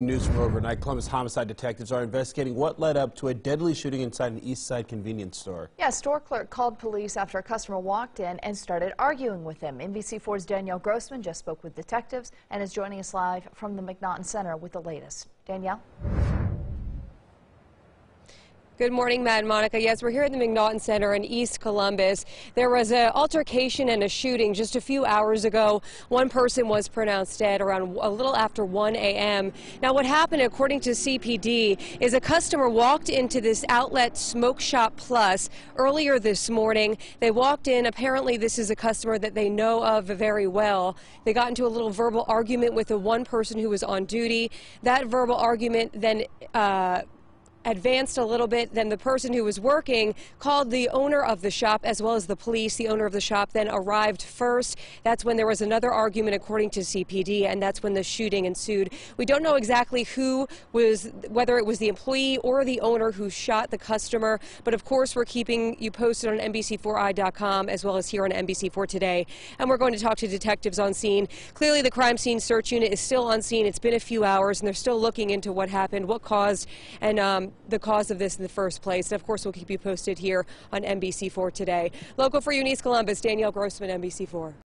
News from overnight, Columbus homicide detectives are investigating what led up to a deadly shooting inside an East Side convenience store. Yeah, store clerk called police after a customer walked in and started arguing with him. NBC4's Danielle Grossman just spoke with detectives and is joining us live from the McNaughton Center with the latest. Danielle? Good morning, Matt and Monica. Yes, we're here at the McNaughton Center in East Columbus. There was an altercation and a shooting just a few hours ago. One person was pronounced dead around a little after 1 a.m. Now, what happened, according to CPD, is a customer walked into this outlet Smoke Shop Plus earlier this morning. They walked in. Apparently, this is a customer that they know of very well. They got into a little verbal argument with the one person who was on duty. That verbal argument then uh, advanced a little bit, then the person who was working called the owner of the shop as well as the police. The owner of the shop then arrived first. That's when there was another argument, according to CPD, and that's when the shooting ensued. We don't know exactly who was, whether it was the employee or the owner who shot the customer, but of course we're keeping you posted on NBC4i.com as well as here on NBC4 Today. And we're going to talk to detectives on scene. Clearly, the crime scene search unit is still on scene. It's been a few hours, and they're still looking into what happened, what caused, and um, the cause of this in the first place. And of course, we'll keep you posted here on NBC4 today. Local for in Columbus, Danielle Grossman, NBC4.